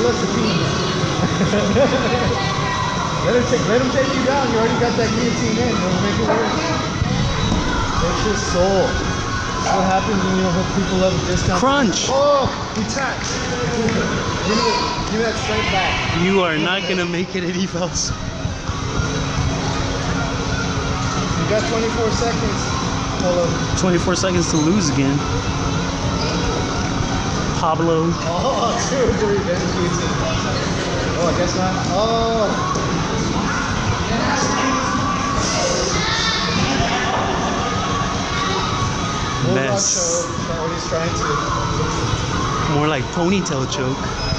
team. let him take let him take you down. You already got that guillotine in. Don't make it worse. It's just soul. That's what happens when you don't hook people up with discounts. Crunch. Oh, we tax. give, me give me that straight back. You are not gonna make it any else. You got 24 seconds. Hello. 24 seconds to lose again. Pablo. Oh, two, three, then guillotine. Oh, I guess not. Oh. Mess. choke. Is that what he's trying to? More like ponytail choke.